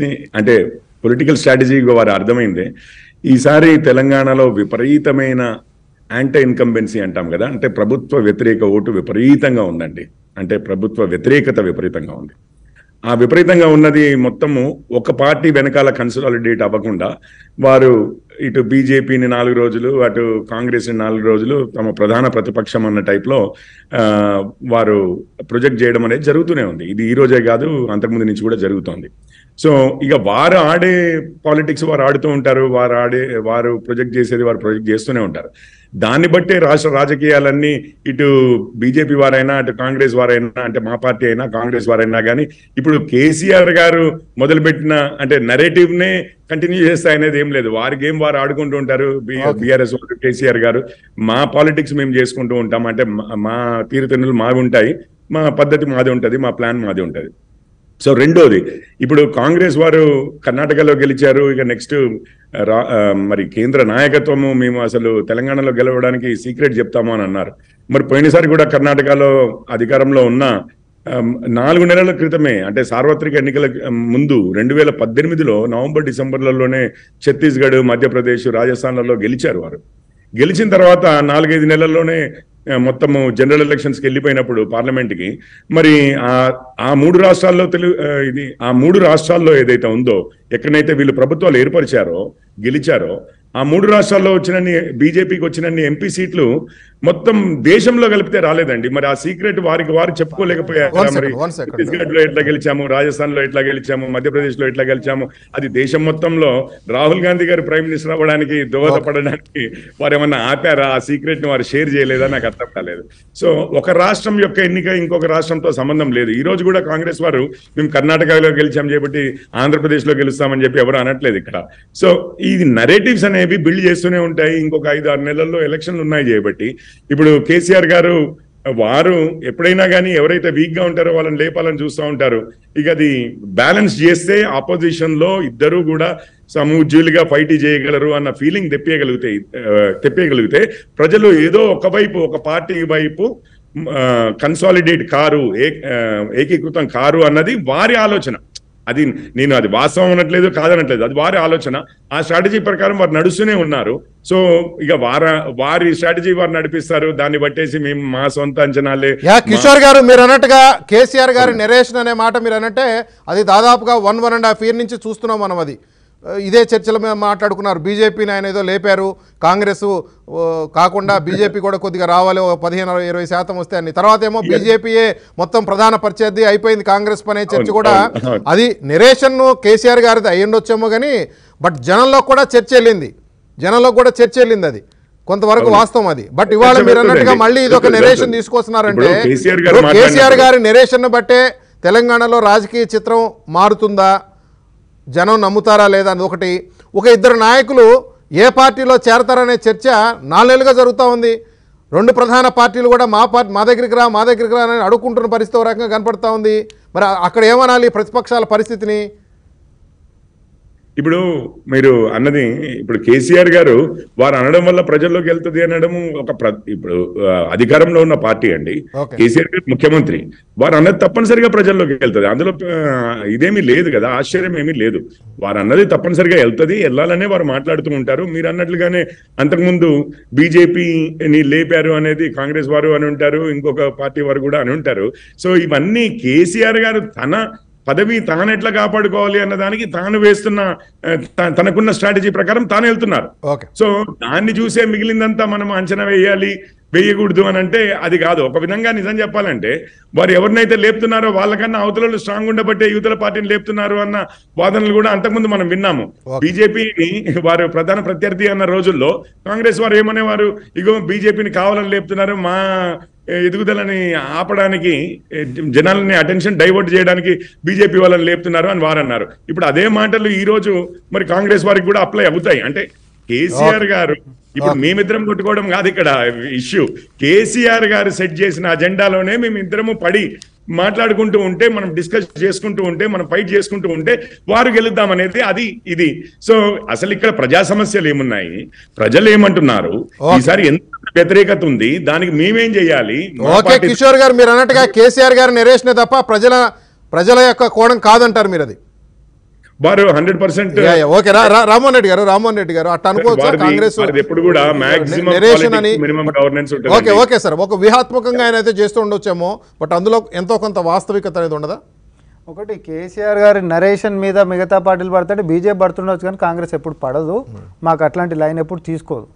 ని అంటే పొలిటికల్ స్ట్రాటజీగా వారు అర్థమైంది. ఈసారి తెలంగాణలో విపరీతమైన యాంటీ ఇన్కంబెన్సీ అంటాం కదా అంటే ప్రభుత్వ వ్యతిరేక ఓటు విపరీతంగా ఉందండి. అంటే ప్రభుత్వ వ్యతిరేకత విపరీతంగా ఉంది. ఆ విపరీతంగా ఉన్నది మొత్తము ఒక పార్టీ వెనకాల కన్సాలిడేట్ అవ్వకుండా వారు ఇటు బీజేపీని నాలుగు రోజులు అటు కాంగ్రెస్ని నాలుగు రోజులు తమ ప్రధాన ప్రతిపక్షం అన్న టైప్లో వారు ప్రొజెక్ట్ చేయడం అనేది జరుగుతూనే ఉంది. ఇది ఈ రోజే కాదు అంతకుముందు నుంచి కూడా జరుగుతోంది. సో ఇక వారు ఆడే పాలిటిక్స్ వారు ఆడుతూ ఉంటారు వారు ఆడే వారు ప్రొజెక్ట్ చేసేది వారు ప్రొజెక్ట్ చేస్తూనే ఉంటారు. దాన్ని బట్టే రాష్ట్ర రాజకీయాలన్నీ ఇటు బీజేపీ వారైనా అటు కాంగ్రెస్ వారైనా అంటే మా పార్టీ అయినా కాంగ్రెస్ వారైనా కానీ ఇప్పుడు కేసీఆర్ గారు మొదలుపెట్టిన అంటే నెరేటివ్ నే కంటిన్యూ చేస్తా అనేది ఏం లేదు. వారి గేమ్ వారు ఆడుకుంటూ ఉంటారు బీఆర్ఎస్ వారు కేసీఆర్ గారు. మా పాలిటిక్స్ మేము చేసుకుంటూ ఉంటాం. అంటే మా- మా తీరుతెన్నులు మావి ఉంటాయి మా పద్ధతి మాది ఉంటది మా ప్లాన్ మాది ఉంటది. సో రెండోది ఇప్పుడు కాంగ్రెస్ వారు కర్ణాటకలో గెలిచారు ఇక నెక్స్ట్ రా- మరి కేంద్ర నాయకత్వము మేము అసలు తెలంగాణలో గెలవడానికి సీక్రెట్ చెప్తాము అని అన్నారు. మరి పోయినసారి కూడా కర్ణాటకలో అధికారంలో ఉన్న నాలుగు నెలల క్రితమే అంటే సార్వత్రిక ఎన్నికల ముందు రెండు వేల పద్దెనిమిదిలో నవంబర్ డిసెంబర్లలోనే ఛత్తీస్గఢ్ మధ్యప్రదేశ్ రాజస్థాన్లలో గెలిచారు వారు. గెలిచిన తర్వాత నాలుగైదు నెలల్లోనే మొత్తము జనరల్ ఎలక్షన్స్కి వెళ్ళిపోయినప్పుడు పార్లమెంట్కి మరి ఆ ఆ మూడు రాష్ట్రాల్లో తెలుగు ఇది ఆ మూడు రాష్ట్రాల్లో ఏదైతే ఉందో ఎక్కడైతే వీళ్ళు ప్రభుత్వాలు ఏర్పరిచారో గెలిచారో ఆ మూడు రాష్ట్రాల్లో వచ్చినన్ని బీజేపీకి వచ్చినన్ని ఎంపీ సీట్లు మొత్తం దేశంలో కలిపితే రాలేదండి. మరి ఆ సీక్రెట్ వారికి వారు చెప్పుకోలేకపోయారు మరి. ఛత్తీస్గఢ్లో ఎట్లా గెలిచాము? రాజస్థాన్లో ఎట్లా గెలిచాము? మధ్యప్రదేశ్లో ఎట్లా గెలిచాము? అది దేశం మొత్తంలో రాహుల్ గాంధీ గారు ప్రైమ్ మినిస్టర్ అవ్వడానికి దోహదపడడానికి వారు ఏమన్నా ఆపారా? ఆ సీక్రెట్ని వారు షేర్ చేయలేదా? నాకు అర్థం కాలేదు. సో ఒక రాష్ట్రం యొక్క ఎన్నిక ఇంకొక రాష్ట్రంతో సంబంధం లేదు. ఈ రోజు కూడా కాంగ్రెస్ వారు మేము కర్ణాటకలో గెలిచాం కాబట్టి ఆంధ్రప్రదేశ్లో గెలుస్తామని చెప్పి ఎవరు అనట్లేదు ఇక్కడ. సో ఈ నరేటివ్స్ అనేవి బిల్డ్ చేస్తూనే ఉంటాయి. ఇంకొక ఐదు ఆరు నెలల్లో ఎలక్షన్లు ఉన్నాయి చేయబట్టి ఇప్పుడు కేసీఆర్ గారు వారు ఎప్పుడైనా కానీ ఎవరైతే వీక్గా ఉంటారో వాళ్ళని లేపాలని చూస్తూ ఉంటారు. ఇక అది బ్యాలెన్స్ చేస్తే ఆపోజిషన్లో ఇద్దరు కూడా సమూజ్యులుగా ఫైట్ చేయగలరు అన్న ఫీలింగ్ తెప్పేయగలిగితే ఆ, తెప్పేయగలిగితే ప్రజలు ఏదో ఒక వైపు ఒక పార్టీ వైపు కన్సాలిడేట్ కారు ఏకీకృతం కారు అన్నది వారి ఆలోచన. అది నేను అది వాస్తవం అనట్లేదు కాదనట్లేదు. అది వారి ఆలోచన. ఆ స్ట్రాటజీ ప్రకారం వారు నడుస్తూనే ఉన్నారు. సో ఇక వార వారి స్ట్రాటజీ వారు నడిపిస్తారు. దాన్ని బట్టేసి మేము మా సొంత అంచనాలే. కిషోర్ గారు మీరు అన్నట్టుగా కేసీఆర్ గారి నెరేషన్ అనే మాట మీరు అన్నట్టే అది దాదాపుగా one one and half year నుంచి చూస్తున్నాం మనం అది. ఇదే చర్చల మీద మాట్లాడుకున్నారు. బీజేపీని ఆయన ఏదో లేపారు. కాంగ్రెస్ కాకుండా బీజేపీ కూడా కొద్దిగా రావాలి. పదిహేను ఇరవై శాతం వస్తే అని. తర్వాత ఏమో బీజేపీయే మొత్తం ప్రధాన ప్రత్యర్థి అయిపోయింది కాంగ్రెస్ పనే చర్చ కూడా. అది నెరేషన్ కేసీఆర్ గారిది అయ్యుండొచ్చేమో కానీ బట్ జనంలో కూడా చర్చ వెళ్ళింది. జనంలో కూడా చర్చ వెళ్ళింది అది. కొంతవరకు. వాస్తవం అది. బట్ ఇవాళ మీరు అన్నట్టుగా. మళ్ళీ ఇది ఒక నెరేషన్. తీసుకొస్తున్నారంటే కేసీఆర్ గారు ఇప్పుడు కేసీఆర్ మాట్లాడినప్పుడు- గారి నెరేషన్ బట్టే తెలంగాణలో రాజకీయ చిత్రం మారుతుందా? జనం నమ్ముతారా లేదా అని ఒకటి. ఒక ఇద్దరు నాయకులు ఏ పార్టీలో చేరతారనే చర్చ నాలుగేళ్ళుగా జరుగుతూ ఉంది. రెండు ప్రధాన పార్టీలు కూడా మా పార్టీ మా దగ్గరికి రా మా దగ్గరికి రా అని అడుక్కుంటున్న పరిస్థితి ఒక రకంగా కనపడతా ఉంది. మరి అక్కడ ఏమనాలి ప్రతిపక్షాల పరిస్థితిని? ఇప్పుడు మీరు అన్నది ఇప్పుడు కేసీఆర్ గారు వారు అనడం వల్ల ప్రజల్లోకి వెళ్తుంది అనడం ఒక ఇప్పుడు అధికారంలో ఉన్న పార్టీ అండి. కేసీఆర్ గారు ముఖ్యమంత్రి. వారు అన్నది తప్పనిసరిగా ప్రజల్లోకి వెళ్తుంది. అందులో ఇదేమీ లేదు కదా ఆశ్చర్యం ఏమీ లేదు. వారు అన్నది తప్పనిసరిగా వెళ్తుంది వెళ్ళాలనే వారు మాట్లాడుతూ ఉంటారు. మీరు అన్నట్లుగానే అంతకుముందు బీజేపీని లేపారు అనేది కాంగ్రెస్ వారు అని ఉంటారు ఇంకొక పార్టీ వారు కూడా అని ఉంటారు. సో ఇవన్నీ కేసీఆర్ గారు తన పదవి తాను ఎట్లా కాపాడుకోవాలి అన్న దానికి తాను వేస్తున్న తనకున్న స్ట్రాటజీ ప్రకారం తాను వెళ్తున్నారు. సో దాన్ని చూసే మిగిలిందంతా మనం అంచనా వేయాలి వేయకూడదు అని అంటే అది కాదు. ఒక విధంగా నిజం చెప్పాలంటే వారు ఎవరినైతే లేపుతున్నారో వాళ్ళకన్నా అవతలలో స్ట్రాంగ్ ఉండబట్టే యువతల పార్టీని లేపుతున్నారు అన్న వాదనలు కూడా అంతకుముందు మనం విన్నాము. బీజేపీని వారు ప్రధాన ప్రత్యర్థి అన్న రోజుల్లో కాంగ్రెస్ వారు ఏమనేవారు? ఇగో బీజేపీని కావాలని లేపుతున్నారు మా ఎదుగుదలని ఆపడానికి జనాలని అటెన్షన్ డైవర్ట్ చేయడానికి బీజేపీ వాళ్ళని లేపుతున్నారు అని వారు అన్నారు. ఇప్పుడు అదే మాటలు ఈ రోజు మరి కాంగ్రెస్ వారికి కూడా అప్లై అవుతాయి. అంటే కేసీఆర్ గారు ఇప్పుడు మేమిద్దరం కొట్టుకోవడం కాదు ఇక్కడ ఇష్యూ. కేసీఆర్ గారు సెట్ చేసిన అజెండాలోనే మేము ఇద్దరము పడి మాట్లాడుకుంటూ ఉంటే మనం డిస్కస్ చేసుకుంటూ ఉంటే మనం ఫైట్ చేసుకుంటూ ఉంటే వారు గెలుద్దాం అనేది అది ఇది. సో అసలు ఇక్కడ ప్రజా సమస్యలు ఏమున్నాయి? ప్రజలు ఏమంటున్నారు. ఈసారి ఎంత వ్యతిరేకత ఉంది. దానికి మేమేం చేయాలి? ఓకే కిషోర్ గారు మీరు అన్నట్టుగా కేసీఆర్ గారి నెరేషనే తప్ప ప్రజల ప్రజల యొక్క కోణం కాదంటారు మీరు అది వారు hundred percent ya, ya, okay Rammohan Reddy గారు రామ్మోహన్ రెడ్డి గారు అట్లా అనుకోవచ్చా కాంగ్రెస్? ఎప్పుడు కూడా మాక్సిమం నెరేషన్ అని మినిమం గవర్నెన్స్ ఓకే ఉంటుంది ఓకే సార్ ఒక వ్యూహాత్మకంగా ఆయన అయితే చేస్తూ ఉండొచ్చేమో బట్ అందులో ఎంతో కొంత వాస్తవికత అనేది ఉండదా? ఒకటి కేసీఆర్ గారి నరేషన్ మీద మిగతా పార్టీలు పడతాడు బీజేపీ పడుతుండొచ్చు కానీ కాంగ్రెస్ ఎప్పుడు పడదు. మాకు అట్లాంటి లైన్ ఎప్పుడు తీసుకోదు.